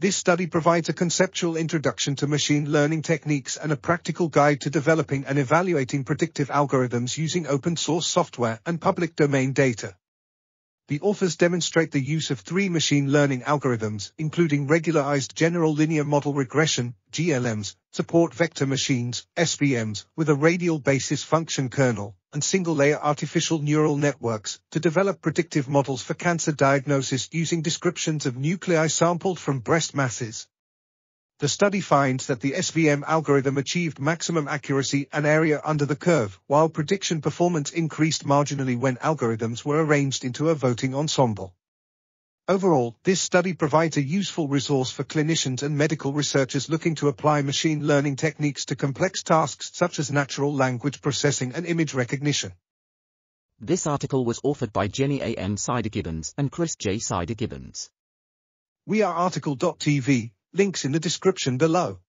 This study provides a conceptual introduction to machine learning techniques and a practical guide to developing and evaluating predictive algorithms using open source software and public domain data. The authors demonstrate the use of three machine learning algorithms, including regularized general linear model regression, GLMs, support vector machines, SVMs, with a radial basis function kernel, and single-layer artificial neural networks, to develop predictive models for cancer diagnosis using descriptions of nuclei sampled from breast masses. The study finds that the SVM algorithm achieved maximum accuracy and area under the curve, while prediction performance increased marginally when algorithms were arranged into a voting ensemble. Overall, this study provides a useful resource for clinicians and medical researchers looking to apply machine learning techniques to complex tasks such as natural language processing and image recognition. This article was authored by Jenni A. M. Sidey-Gibbons and Chris J. Sidey-Gibbons. We are RTCL.TV, links in the description below.